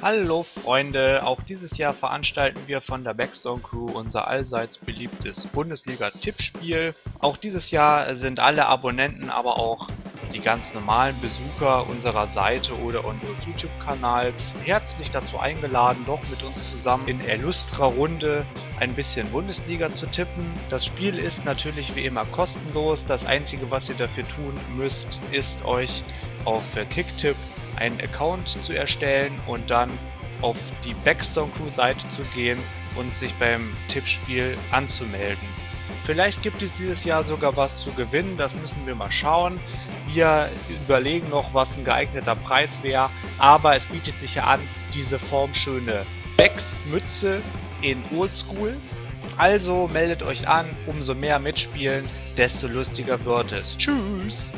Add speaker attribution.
Speaker 1: Hallo Freunde, auch dieses Jahr veranstalten wir von der Backstone Crew unser allseits beliebtes Bundesliga-Tippspiel. Auch dieses Jahr sind alle Abonnenten, aber auch die ganz normalen Besucher unserer Seite oder unseres YouTube-Kanals herzlich dazu eingeladen, doch mit uns zusammen in illustrer Runde ein bisschen Bundesliga zu tippen. Das Spiel ist natürlich wie immer kostenlos. Das einzige, was ihr dafür tun müsst, ist euch auf Kicktip einen Account zu erstellen und dann auf die Backstone Crew Seite zu gehen und sich beim Tippspiel anzumelden. Vielleicht gibt es dieses Jahr sogar was zu gewinnen, das müssen wir mal schauen. Wir überlegen noch, was ein geeigneter Preis wäre, aber es bietet sich ja an, diese formschöne Becks-Mütze in Oldschool. Also meldet euch an, umso mehr mitspielen, desto lustiger wird es. Tschüss!